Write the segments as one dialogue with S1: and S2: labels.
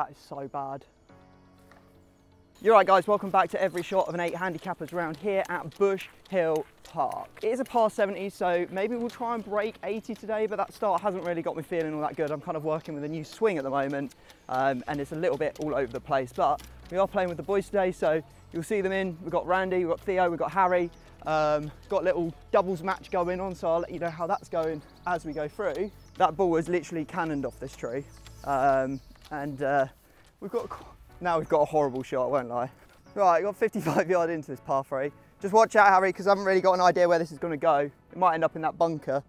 S1: That is so bad. You're right guys, welcome back to every shot of an eight handicappers round here at Bush Hill Park. It is a par 70, so maybe we'll try and break 80 today, but that start hasn't really got me feeling all that good. I'm kind of working with a new swing at the moment, um, and it's a little bit all over the place, but we are playing with the boys today, so you'll see them in. We've got Randy, we've got Theo, we've got Harry, um, got a little doubles match going on, so I'll let you know how that's going as we go through. That ball was literally cannoned off this tree, um, and uh, we've got now we've got a horrible shot, I won't lie. Right, got 55 yard into this par three. Just watch out, Harry, because I haven't really got an idea where this is going to go. It might end up in that bunker.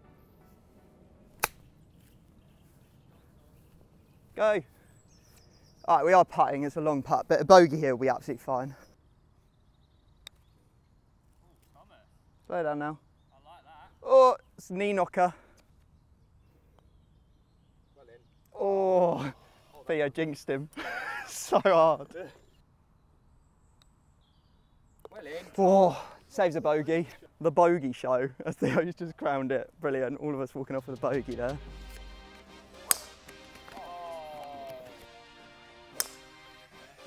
S1: Go. All right, we are putting. It's a long putt, but a bogey here will be absolutely fine. Slow down now.
S2: I like that.
S1: Oh, it's a knee knocker.
S2: Well in.
S1: Oh, Theo jinxed him. so hard.
S2: Well in.
S1: Oh, saves a bogey. The bogey show, as Theo's just crowned it. Brilliant. All of us walking off with a bogey there.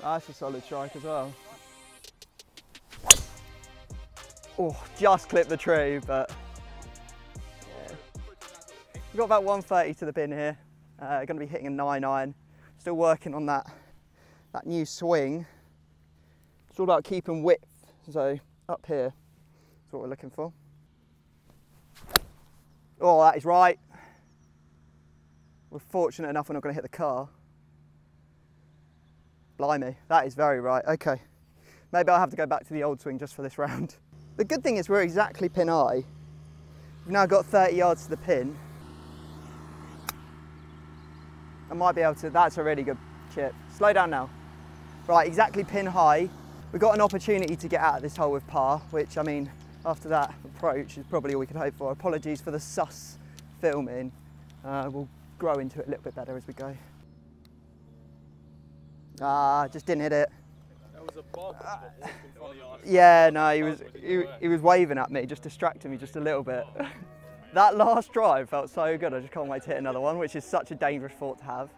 S1: That's a solid strike as well. Oh, just clipped the tree, but yeah. We've got about 130 to the pin here. Uh, going to be hitting a 9 iron. Still working on that, that new swing. It's all about keeping width. So up here, that's what we're looking for. Oh, that is right. We're fortunate enough we're not going to hit the car. Blimey, that is very right. Okay, maybe I'll have to go back to the old swing just for this round. The good thing is we're exactly pin high. We've now got 30 yards to the pin. I might be able to, that's a really good chip. Slow down now. Right, exactly pin high. We've got an opportunity to get out of this hole with par, which I mean, after that approach is probably all we could hope for. Apologies for the sus filming. Uh, we'll grow into it a little bit better as we go. Ah, just didn't hit it.
S2: That was a bob that walked in front of you.
S1: Yeah, no, he was he, he was waving at me, just distracting me just a little bit. that last drive felt so good. I just can't wait to hit another one, which is such a dangerous thought to have.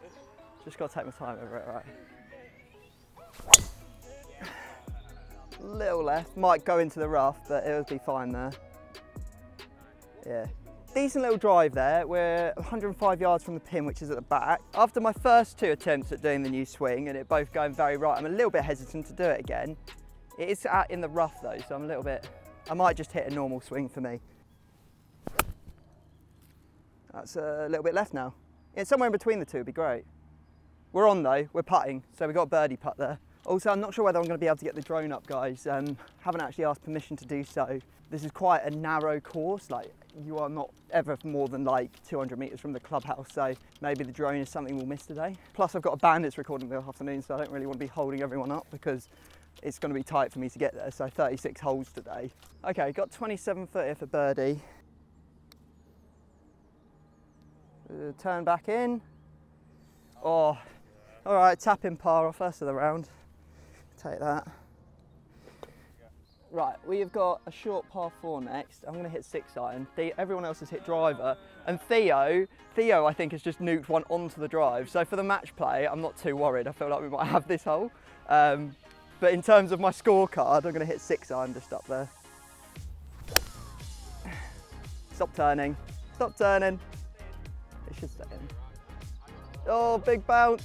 S1: Just got to take my time over it, right? A little left, might go into the rough, but it'll be fine there. Yeah. Decent little drive there. We're 105 yards from the pin, which is at the back. After my first two attempts at doing the new swing and it both going very right, I'm a little bit hesitant to do it again. It is out in the rough though, so I'm a little bit, I might just hit a normal swing for me. That's a little bit left now. Yeah, somewhere in between the two would be great. We're on though, we're putting, so we've got a birdie putt there. Also, I'm not sure whether I'm going to be able to get the drone up, guys. Um, haven't actually asked permission to do so. This is quite a narrow course, like you are not ever more than like 200 metres from the clubhouse, so maybe the drone is something we'll miss today. Plus, I've got a band that's recording the afternoon, so I don't really want to be holding everyone up because it's going to be tight for me to get there. So 36 holes today. Okay, got 27 foot here for birdie. Uh, turn back in. Oh, all right, tapping par off first of the round. Take that. Right, we have got a short par four next. I'm going to hit six iron. The, everyone else has hit driver, and Theo, Theo, I think has just nuked one onto the drive. So for the match play, I'm not too worried. I feel like we might have this hole. Um, but in terms of my scorecard, I'm going to hit six iron just up there. Stop turning. Stop turning. Oh, big bounce.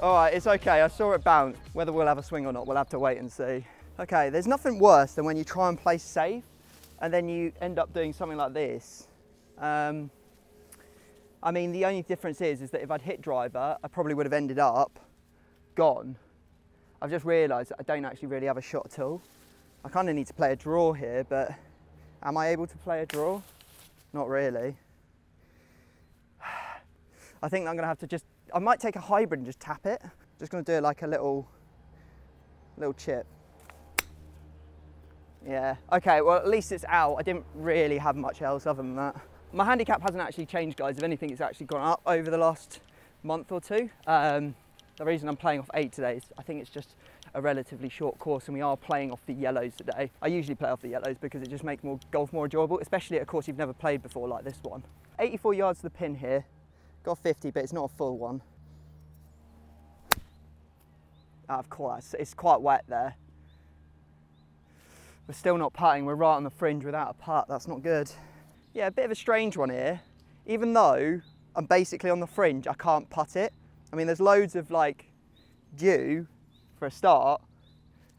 S1: All right, it's okay. I saw it bounce. Whether we'll have a swing or not, we'll have to wait and see. Okay, there's nothing worse than when you try and play safe and then you end up doing something like this. Um, I mean, the only difference is, is that if I'd hit driver, I probably would have ended up gone. I've just realised I don't actually really have a shot at all. I kind of need to play a draw here, but am I able to play a draw? Not really. I think I'm gonna have to just, I might take a hybrid and just tap it. Just gonna do it like a little, little chip. Yeah, okay, well at least it's out. I didn't really have much else other than that. My handicap hasn't actually changed guys. If anything, it's actually gone up over the last month or two. Um, the reason I'm playing off eight today is I think it's just a relatively short course and we are playing off the yellows today. I usually play off the yellows because it just makes more golf more enjoyable, especially at a course you've never played before like this one. 84 yards to the pin here. Got 50, but it's not a full one. Ah, of course, it's quite wet there. We're still not putting, we're right on the fringe without a putt, that's not good. Yeah, a bit of a strange one here. Even though I'm basically on the fringe, I can't putt it. I mean, there's loads of like dew for a start,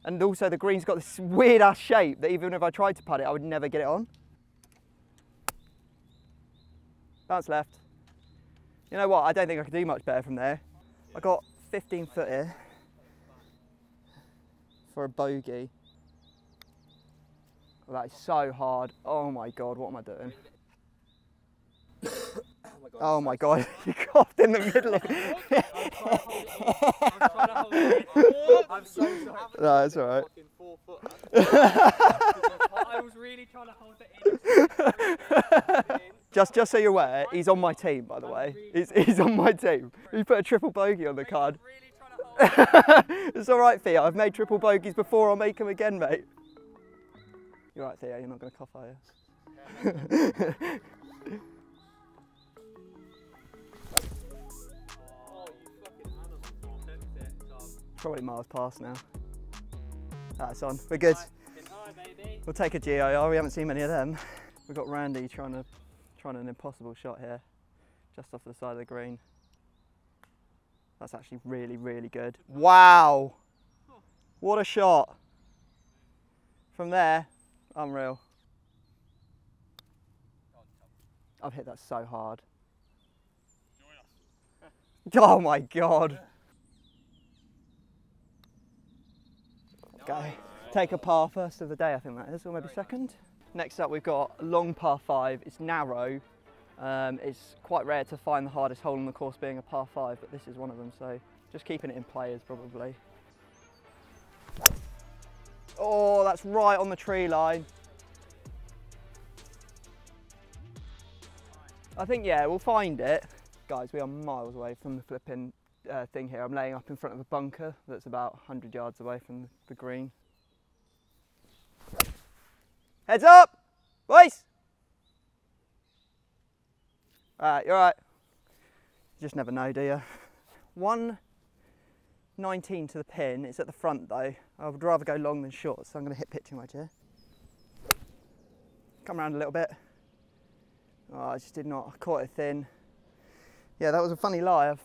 S1: and also the green's got this weird ass shape that even if I tried to putt it, I would never get it on. Bounce left. You know what, I don't think I could do much better from there. I got 15 foot here for a bogey. Well, that is so hard. Oh my god, what am I doing? Oh my god, you coughed in the middle of it.
S2: I'm so sorry.
S1: No, it's alright.
S2: Fucking four foot.
S3: I was really trying to hold it in.
S1: Just, just so you're aware, he's on my team, by the way. He's, he's on my team. He put a triple bogey on the card.
S3: Really trying to hold it.
S1: it's all right, Theo. I've made triple bogeys before. I'll make them again, mate. You're right, Theo. You're not going to cough, are you?
S2: Oh, you fucking animal.
S3: Sent it, Tom.
S1: Probably miles past now. That's on. We're good. We'll take a GIR. We haven't seen many of them. We've got Randy trying to trying an impossible shot here, just off the side of the green. That's actually really, really good. Wow! What a shot! From there, unreal. I've hit that so hard. Oh my god! Go. Take a par first of the day, I think that is, or maybe second. Next up, we've got a long par five. It's narrow. Um, it's quite rare to find the hardest hole on the course being a par five, but this is one of them. So just keeping it in play is probably. Oh, that's right on the tree line. I think yeah, we'll find it. Guys, we are miles away from the flipping uh, thing here. I'm laying up in front of a bunker that's about 100 yards away from the green. Heads up, boys. Alright, you're right. You just never know, do you? 119 to the pin. It's at the front though. I would rather go long than short, so I'm going to hit pitching wedge here. Come around a little bit. Oh, I just did not. I caught it thin. Yeah, that was a funny lie. I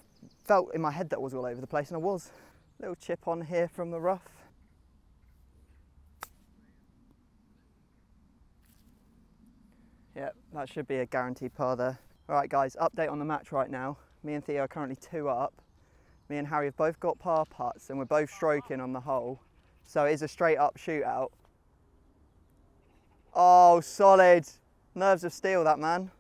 S1: felt in my head that was all over the place, and I was. Little chip on here from the rough. Yep, that should be a guaranteed par there. All right, guys, update on the match right now. Me and Theo are currently two up. Me and Harry have both got par putts, and we're both stroking on the hole. So it is a straight up shootout. Oh, solid. Nerves of steel, that man.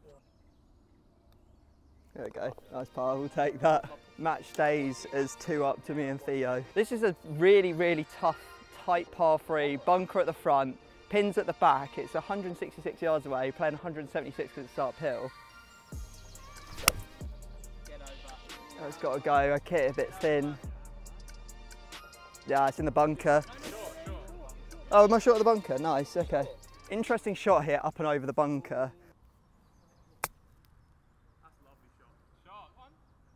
S1: There we go. Nice par. We'll take that. Match stays as two up to me and Theo. This is a really, really tough, tight par three. Bunker at the front, pins at the back. It's 166 yards away, playing 176 because it's uphill. Oh, it's got to go. I kit it a bit thin. Yeah, it's in the bunker. Oh, am I short of the bunker? Nice, okay. Interesting shot here, up and over the bunker.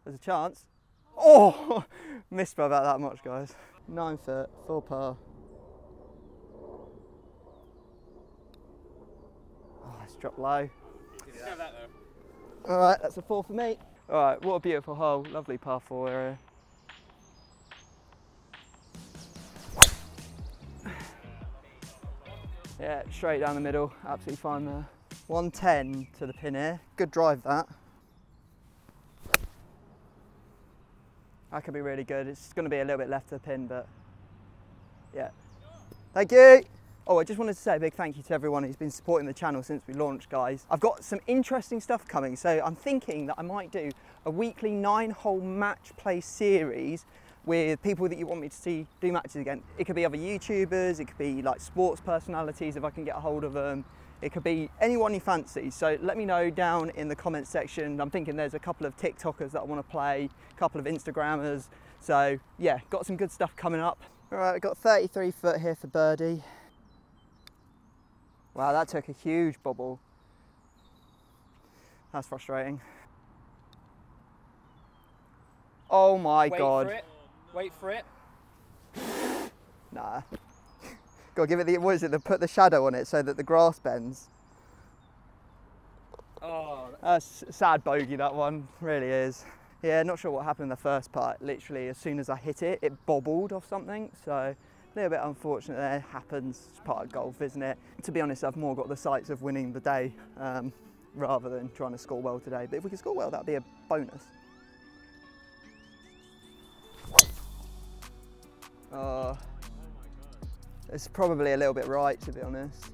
S1: There's a chance. Oh, missed by about that much, guys. Nine foot, full par. Dropped low.
S2: Though.
S1: All right, that's a four for me. All right, what a beautiful hole. Lovely par four area. Eh? Yeah, straight down the middle, absolutely fine there. 110 to the pin here. Good drive that. That could be really good. It's going to be a little bit left of the pin, but yeah. Thank you. Oh, I just wanted to say a big thank you to everyone who's been supporting the channel since we launched, guys. I've got some interesting stuff coming, so I'm thinking that I might do a weekly nine-hole match play series with people that you want me to see do matches again. It could be other YouTubers, it could be like sports personalities if I can get a hold of them. It could be anyone you fancy. So let me know down in the comments section. I'm thinking there's a couple of TikTokers that I want to play, a couple of Instagrammers. So yeah, got some good stuff coming up. All right, I've got 33 foot here for birdie. Wow, that took a huge bubble. That's frustrating. Oh my
S3: Wait
S1: god.
S3: for it. Wait for it.
S1: Nah. Gotta give it the, what is it, the, put the shadow on it so that the grass bends.
S2: Oh,
S1: That's a sad bogey, that one, really is. Yeah, not sure what happened in the first part. Literally, as soon as I hit it, it bobbled off something. So, little bit unfortunate there. Happens, it's part of golf, isn't it? To be honest, I've more got the sights of winning the day um, rather than trying to score well today. But if we can score well, that'd be a bonus. Oh, it's probably a little bit right, to be honest.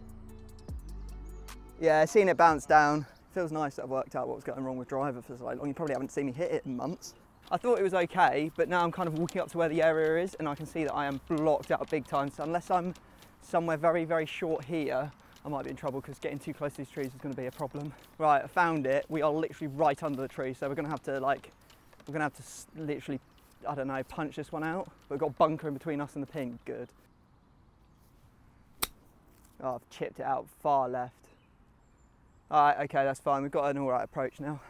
S1: Yeah, seeing it bounce down feels nice that I've worked out what was going wrong with driver for so long. You probably haven't seen me hit it in months. I thought it was okay, but now I'm kind of walking up to where the area is and I can see that I am blocked out big time. So unless I'm somewhere very, very short here, I might be in trouble because getting too close to these trees is going to be a problem. Right, I found it. We are literally right under the tree, so we're going to have to like, we're going to have to literally, I don't know, punch this one out. We've got a bunker in between us and the pin. Good. Oh, I've chipped it out far left. All right, okay, that's fine. We've got an all right approach now.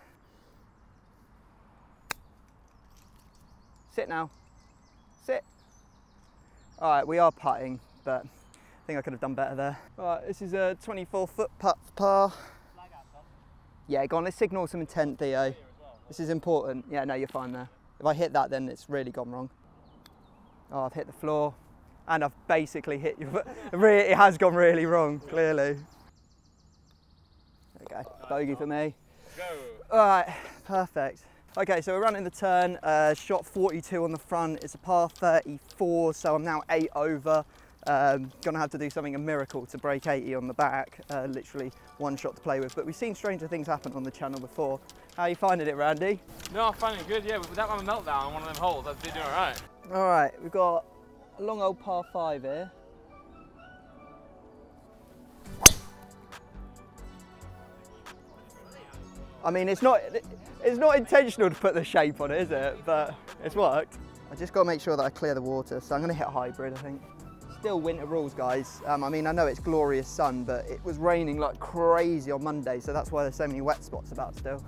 S1: Sit now. Sit. All right, we are putting, but I think I could have done better there. All right, this is a 24 foot putt par. Yeah, go on, let's signal some intent, Theo. This is important. Yeah, no, you're fine there. If I hit that, then it's really gone wrong. Oh, I've hit the floor. And I've basically hit you. Really, it has gone really wrong, clearly. Okay, bogey for me. All right, perfect. Okay, so we're running the turn, uh, shot 42 on the front. It's a par 34, so I'm now eight over. Um, gonna have to do something a miracle to break 80 on the back. Uh, literally one shot to play with, but we've seen stranger things happen on the channel before. How you finding it, Randy?
S2: No, I'm finding it good. Yeah, without my meltdown on one of them holes, I'd be doing all right.
S1: All right, we've got a long old par five here. I mean, it's not it's not intentional to put the shape on it, is it? But it's worked. I just got to make sure that I clear the water, so I'm going to hit hybrid, I think. Still winter rules, guys. Um, I mean, I know it's glorious sun, but it was raining like crazy on Monday, so that's why there's so many wet spots about still.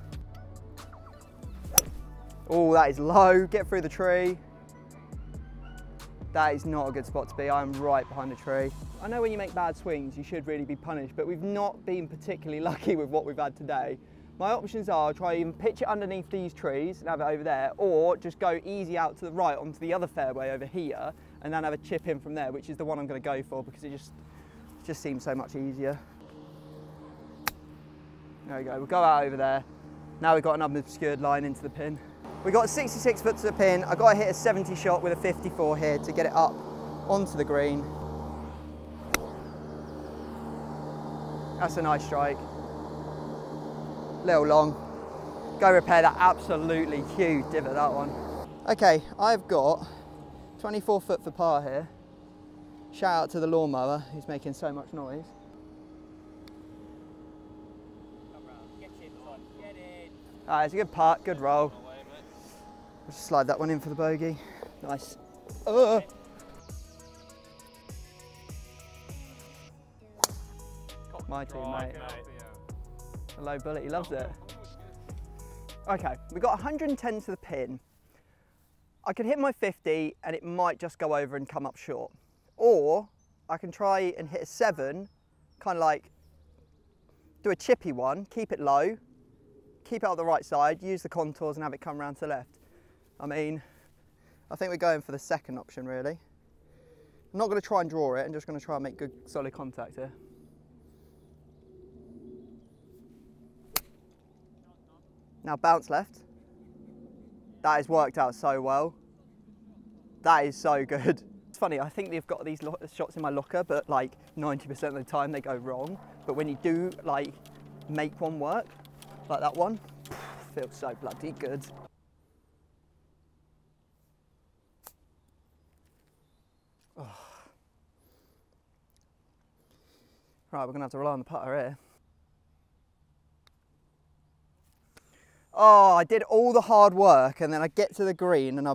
S1: Oh, that is low. Get through the tree. That is not a good spot to be. I'm right behind the tree. I know when you make bad swings, you should really be punished, but we've not been particularly lucky with what we've had today. My options are try and pitch it underneath these trees and have it over there, or just go easy out to the right onto the other fairway over here, and then have a chip in from there, which is the one I'm going to go for because it just just seems so much easier. There we go. We'll go out over there. Now we've got an unobscured line into the pin. We've got 66 foot to the pin. I've got to hit a 70 shot with a 54 here to get it up onto the green. That's a nice strike. Little long. Go repair that absolutely huge divot, that one. Okay, I've got 24 foot for par here. Shout out to the lawnmower who's making so much noise. Alright, it's a good putt, good roll. Slide that one in for the bogey. Nice. Uh. My team, mate. Hello, bullet. He loves it. Okay, we got 110 to the pin. I could hit my 50 and it might just go over and come up short. Or I can try and hit a seven, kind of like do a chippy one, keep it low, keep it on the right side, use the contours and have it come round to the left. I mean, I think we're going for the second option really. I'm not going to try and draw it, I'm just going to try and make good solid contact here. Now bounce left. That has worked out so well. That is so good. It's funny, I think they've got these shots in my locker, but like 90% of the time they go wrong. But when you do like make one work, like that one, feels so bloody good. Oh. Right, we're gonna have to rely on the putter here. Oh, I did all the hard work and then I get to the green and I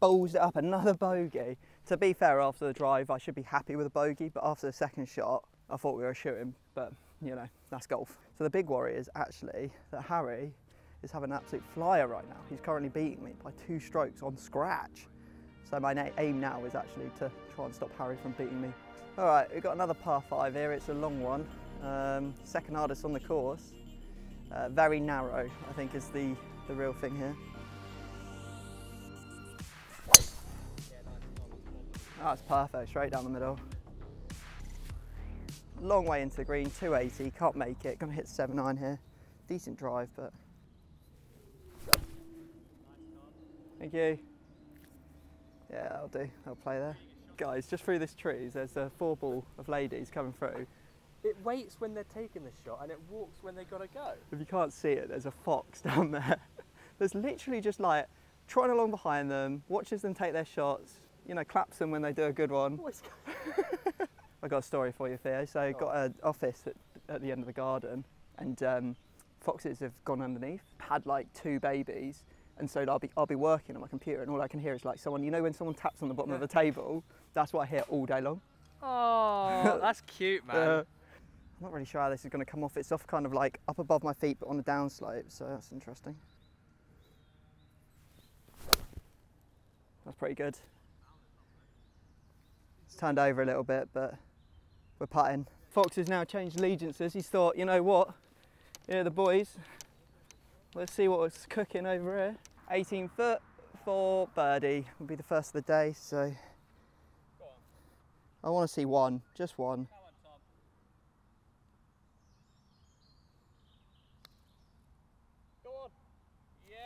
S1: balls it up another bogey. To be fair, after the drive, I should be happy with a bogey, but after the second shot, I thought we were shooting, but you know, that's golf. So the big worry is actually that Harry is having an absolute flyer right now. He's currently beating me by two strokes on scratch. So my aim now is actually to try and stop Harry from beating me. All right, we've got another par five here. It's a long one, um, second hardest on the course. Uh, very narrow, I think, is the, the real thing here. That's perfect, straight down the middle. Long way into the green, 280, can't make it. Gonna hit 7-9 here. Decent drive, but. Thank you. Yeah, that'll do. I'll play there. Guys, just through this trees, there's a four ball of ladies coming through.
S3: It waits when they're taking the shot and it walks when they gotta go.
S1: If you can't see it, there's a fox down there. There's literally just like trotting along behind them, watches them take their shots, you know, claps them when they do a good one.
S3: What's
S1: I got a story for you, Theo. So I got an office at, at the end of the garden, and um, foxes have gone underneath, had like two babies, and so I'll be I'll be working on my computer, and all I can hear is like someone, you know, when someone taps on the bottom of the table. That's what I hear all day long.
S3: Oh, that's cute, man.
S1: Uh, I'm not really sure how this is going to come off. It's off kind of like up above my feet, but on a downslope, so that's interesting. That's pretty good. It's turned over a little bit, but we're putting. Fox has now changed allegiances. He's thought, you know what? Here are the boys. Let's see what's cooking over here. 18 foot for birdie will be the first of the day, so I want to see one, just one.
S3: Go on. Yeah.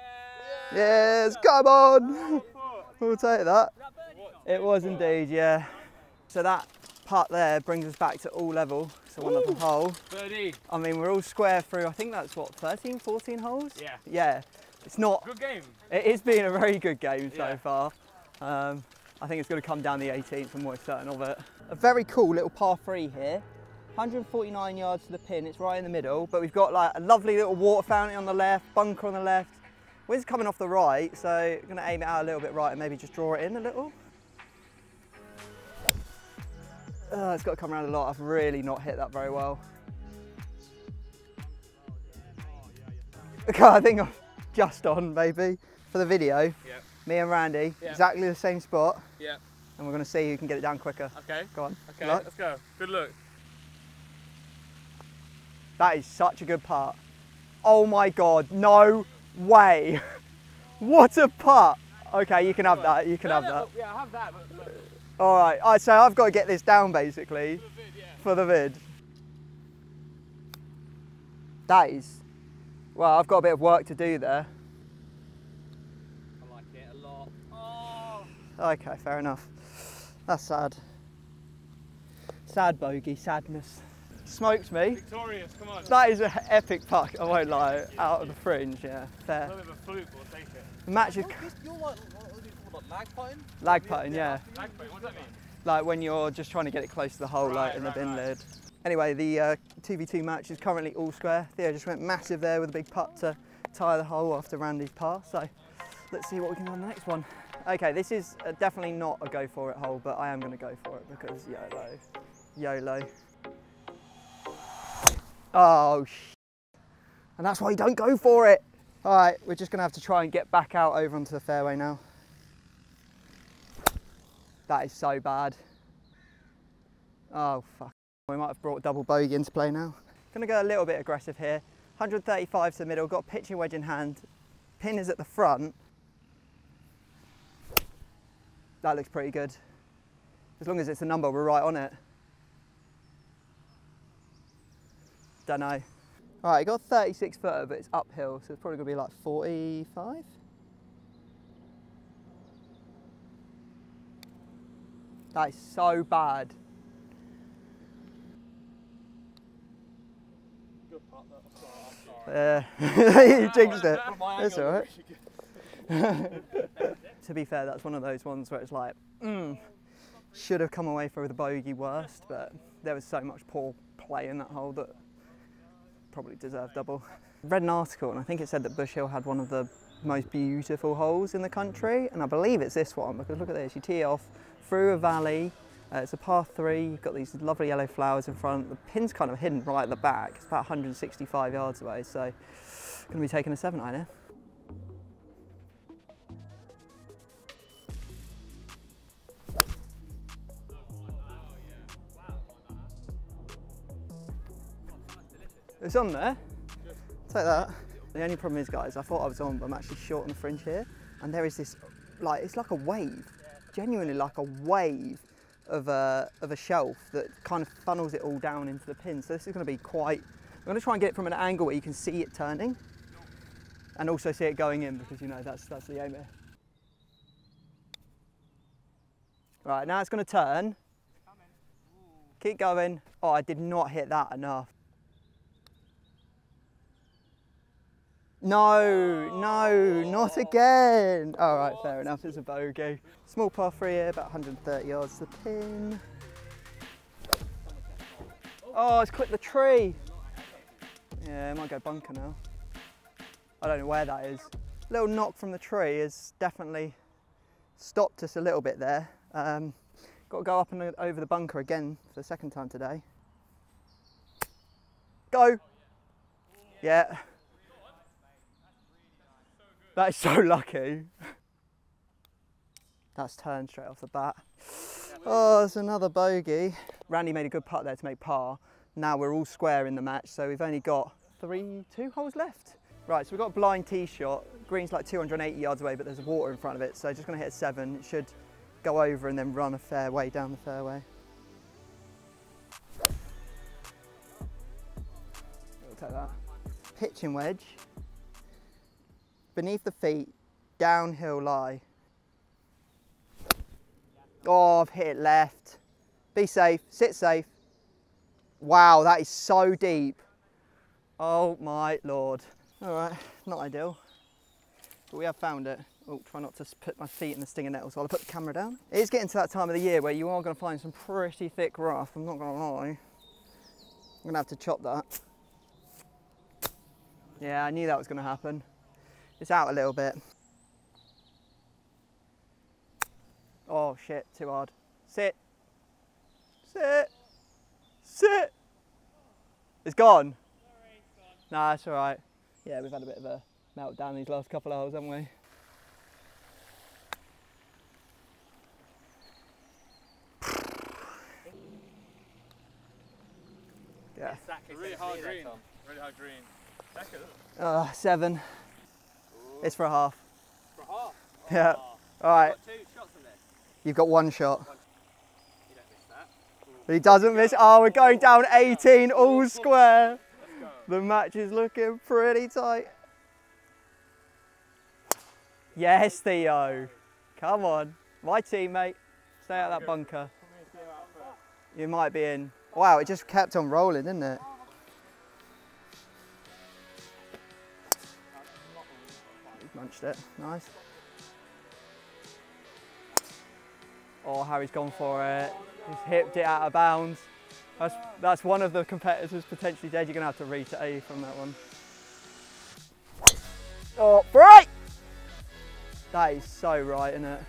S1: Yes, come on! We'll take that.
S3: That birdie shot.
S1: It was indeed, yeah. So that part there brings us back to all level, so one other hole.
S2: Birdie.
S1: I mean, we're all square through, I think that's what, 13, 14 holes?
S2: Yeah.
S1: Yeah, it's not,
S2: Good game.
S1: it is being a very good game so
S2: Yeah.
S1: far. Um, I think it's going to come down the 18th, I'm almost certain of it. A very cool little par three here. 149 yards to the pin, it's right in the middle, but we've got like a lovely little water fountain on the left, bunker on the left. Wind's coming off the right, so I'm going to aim it out a little bit right and maybe just draw it in a little. Uh, it's got to come around a lot. I've really not hit that very well. Okay, I think I'm just on maybe for the video.
S2: Yep.
S1: Me and Randy,
S2: Yeah.
S1: exactly the same spot,
S2: Yep.
S1: and we're going to see who can get it down quicker.
S2: Okay.
S1: Go on.
S2: Okay. Let's go. Good look.
S1: That is such a good part. Oh my god, no way. what a putt. Okay, you can have that. You can
S2: No,
S1: have
S2: no,
S1: that.
S2: Yeah, I have that. But,
S1: All right. All right. So I've got to get this down basically for the vid. That is. Well, I've got a bit of work to do there.
S3: I like it a lot. Oh.
S1: Okay, fair enough. That's sad. Sad bogey, sadness. Smoked me.
S2: Victorious. Come on.
S1: That is an epic puck, I won't lie. Out of the fringe, yeah.
S2: A
S1: Fair.
S2: little bit of a fluke. We'll take it.
S1: The match is
S3: You're like, what was it called? Like lag putting?
S1: lag putting, yeah.
S2: Lag break. What does that mean?
S1: Like when you're just trying to get it close to the hole, like
S2: Right,
S1: in the bin
S2: right.
S1: lid. Anyway, the uh, 2v2 match is currently all square. Theo just went massive there with a big putt to tie the hole after Randy's pass. So let's see what we can do on the next one. Okay, this is uh, definitely not a go for it hole, but I am going to go for it because YOLO. YOLO. Oh, and that's why you don't go for it. All right, we're just to have to try and get back out over onto the fairway now. That is so bad. Oh, fuck. We might have brought double bogey into play now. Gonna go a little bit aggressive here. 135 to the middle, got pitching wedge in hand. Pin is at the front. That looks pretty good. As long as it's a number, we're right on it. Don't know. All right, I got 36 footer, but it's uphill, so it's probably gonna be like 45. That is so bad.
S3: Good putt, that. I'm sorry.
S1: Yeah, you jinxed it. That's all right. To be fair, that's one of those ones where it's like, mm, should have come away for the bogey worst, but there was so much poor play in that hole that probably deserve double. Read an article and I think it said that Bush Hill had one of the most beautiful holes in the country, and I believe it's this one because look at this. You tee off through a valley. Uh, it's a par three. You've got these lovely yellow flowers in front. The pin's kind of hidden right at the back. It's about 165 yards away, so going to be taking a seven iron here. It's on there. Take that. The only problem is, guys, I thought I was on, but I'm actually short on the fringe here. And there is this, like, it's like a wave, genuinely like a wave of a, of a shelf that kind of funnels it all down into the pin. So this is going to be quite, I'm going to try and get it from an angle where you can see it turning and also see it going in because, you know, that's, that's the aim here. Right, now it's going to turn. Keep going. Oh, I did not hit that enough. No, no, not again. All right, fair enough. It's a bogey. Small par three here, about 130 yards to the pin. Oh, it's clipped the tree. Yeah, it might go bunker now. I don't know where that is. Little knock from the tree has definitely stopped us a little bit there. Um, got to go up and over the bunker again for the second time today. Go. Yeah. That is so lucky. That's turned straight off the bat. Oh, there's another bogey. Randy made a good putt there to make par. Now we're all square in the match, so we've only got three, two holes left. Right, so we've got a blind tee shot. Green's like 280 yards away, but there's water in front of it, so just gonna hit a seven. It should go over and then run a fair way down the fairway. We'll take that. Pitching wedge. Beneath the feet, downhill lie. Oh, I've hit it left. Be safe, sit safe. Wow, that is so deep. Oh my lord. All right, not ideal, but we have found it. Oh, try not to put my feet in the stinger nettles while I put the camera down. It is getting to that time of the year where you are going to find some pretty thick rough, I'm not going to lie. I'm going to have to chop that. Yeah, I knew that was going to happen. It's out a little bit. Oh shit, too hard. Sit. Sit. Sit. It's gone. Nah, it's all right. Yeah, we've had a bit of a meltdown these last couple of hours, haven't we? Yeah.
S2: Really hard green. Really hard green. Second.
S1: Uh, seven. It's for a half.
S3: For half.
S1: Yeah. Ah. All right.
S3: Got two shots on this.
S1: You've got one shot.
S3: You don't miss that.
S1: He doesn't miss. Oh, we're going down 18 all square. The match is looking pretty tight. Yes, Theo. Come on. My teammate. Stay out of that bunker. You might be in. Wow, it just kept on rolling, didn't it? Munched it. Nice. Oh, Harry's gone for it. He's hipped it out of bounds. That's, that's one of the competitors potentially dead. You're going to have to reach A from that one. Oh, break! That is so right, isn't it?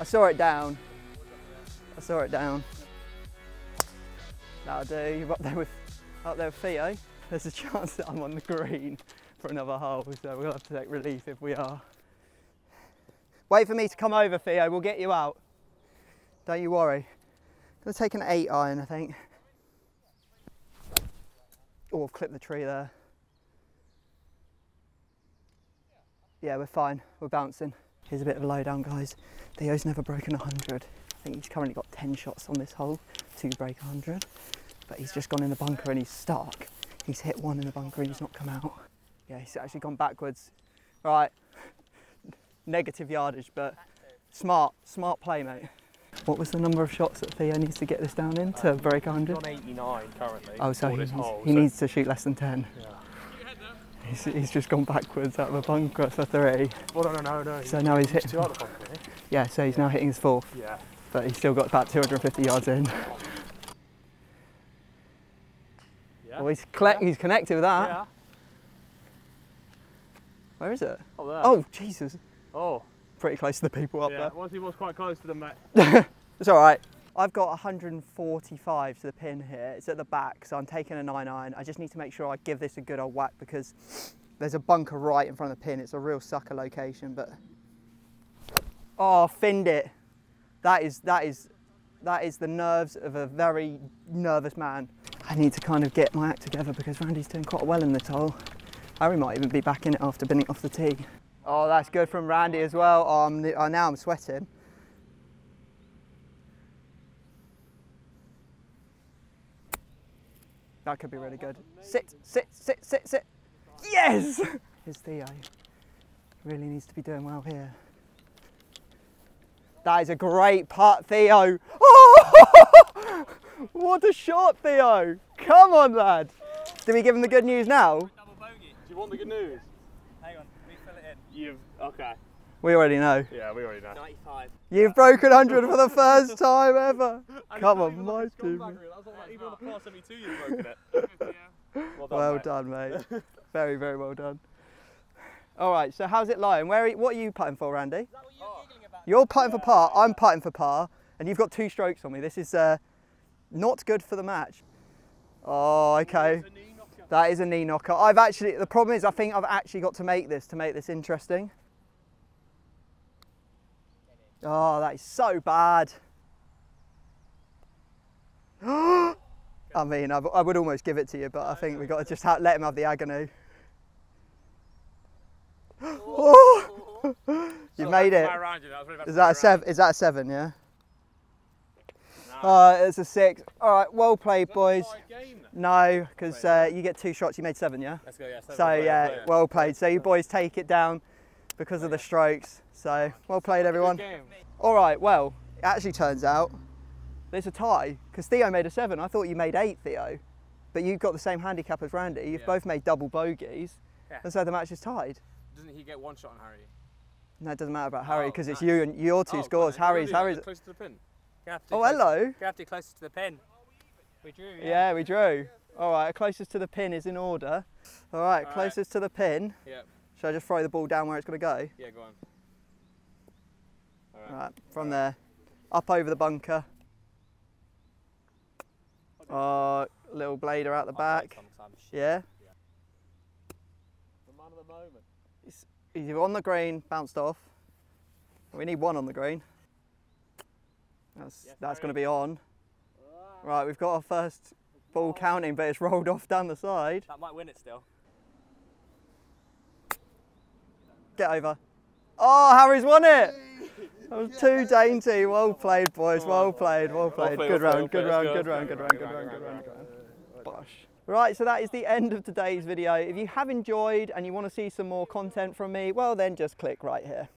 S1: I saw it down. I saw it down. That'll do. You're up there with up there with Theo. Eh? There's a chance that I'm on the green for another hole, so we'll have to take relief if we are. Wait for me to come over, Theo. We'll get you out. Don't you worry. Gonna take an eight iron, I think. Oh, I've clipped the tree there. Yeah, we're fine. We're bouncing. Here's a bit of a lowdown, guys. Theo's never broken 100. I think he's currently got 10 shots on this hole to break 100. But he's just gone in the bunker and he's stuck. He's hit one in the bunker and he's not come out. Yeah, he's actually gone backwards. Right. Negative yardage, but smart, smart play, mate. What was the number of shots that Theo needs to get this down in to uh, break 100?
S2: on 89 currently.
S1: Oh, so he, needs,
S2: hole,
S1: he
S2: so-
S1: needs to shoot less than 10.
S2: Yeah.
S1: He's, he's just gone backwards out of the bunker for three.
S2: Well, no, no, no, no.
S1: So now he's hit.
S2: Two out of bunker?
S1: Yeah, so he's now hitting his fourth,
S2: Yeah.
S1: but he's still got about 250 yards in.
S2: Yeah.
S1: Well, he's, collect, he's connected with that. Where is it?
S2: Oh, there.
S1: Oh, Jesus.
S2: Oh.
S1: Pretty close to the people up there.
S2: yeah. Once he was quite close to them, mate.
S1: It's all right. I've got 145 to the pin here. It's at the back, so I'm taking a 9 iron. I just need to make sure I give this a good old whack because there's a bunker right in front of the pin. It's a real sucker location, but oh, finned it. That is that is that is the nerves of a very nervous man. I need to kind of get my act together because Randy's doing quite well in the hole. Harry might even be back in it after binning off the tee. Oh, that's good from Randy as well. Um, I'm, oh, uh, now I'm sweating. That could be really good. Sit, sit, sit, sit, sit. Yes! Here's Theo. Really needs to be doing well here. That is a great putt, Theo. Oh! what a shot, Theo. Come on, lad. Do we give him the good news now?
S3: Double bogey.
S4: Do you want the good news?
S3: Hang on, let me fill it in.
S4: You've okay.
S1: We already know.
S4: Yeah, we already know.
S3: 95.
S1: You've broken 100 for the first time ever. Come on, my team.
S4: Even on the par 72, you've broken it.
S2: yeah.
S4: Well done.
S1: Well
S4: mate.
S1: done, mate. Very, very well done. All right, so how's it lying? Where? Are you, what are you putting for, Randy?
S3: Is that what you're giggling about?
S1: You're putting for par. I'm putting for par, and you've got two strokes on me. This is uh, not good for the match. Oh, okay.
S4: It's a knee knocker.
S1: That is a knee knocker. I've actually. The problem is, I think I've actually got to make this to make this interesting. Oh, that is so bad. I mean, I, I would almost give it to you, but I think we've got to just ha- let him have the agony. Oh! you made it.
S2: Around you, I was really about to
S1: Is that a seven? Is that a seven? Yeah. Uh, it's a six. All right, well played, boys. No, because uh, you get two shots. You made seven, yeah.
S2: Let's go, yeah.
S1: So yeah, well played. So you boys take it down because of the strokes. So well played, everyone. All right. Well, it actually turns out there's a tie because Theo made a seven. I thought you made eight, Theo, but you've got the same handicap as Randy. You've
S2: Yeah.
S1: both made double bogeys,
S2: Yeah.
S1: and so the match is tied.
S2: Doesn't he get one shot on Harry?
S1: No, it doesn't matter about Harry
S2: Oh,
S1: because it's you and your two
S2: Oh,
S1: scores.
S2: go on then.
S1: Harry's,
S2: What do you
S1: Harry's.
S2: do? Close to the pin.
S1: Oh, hello.
S3: Have to be closer to the pin. We drew, yeah.
S1: Yeah, we drew. All right, closest to the pin is in order. All right,
S2: All right.
S1: closest to the pin.
S2: Yeah,
S1: Shall I just throw the ball down where it's going to go?
S2: yeah, go on. All
S1: All
S2: right.
S1: right, from there, up over the bunker. Oh, little blader out the back. Yeah,
S4: The man of the moment.
S1: he's on the green, bounced off. We need one on the green. That's
S4: Yes,
S1: that's going to be on. Ah. Right, we've got our first ball oh. counting, but it's rolled off down the side.
S3: That might win it still.
S1: Get over. Oh, Harry's won it. That was too dainty. Well played, boys. Well played. Well played.
S4: played,
S1: Good round.
S4: played,
S1: Good
S4: well
S1: round.
S4: played.
S1: Good round. Good round. Good round. Good round. Good round. Good round. Bosh. Right, so that is the end of today's video. If you have enjoyed and you want to see some more content from me, well then just click right here.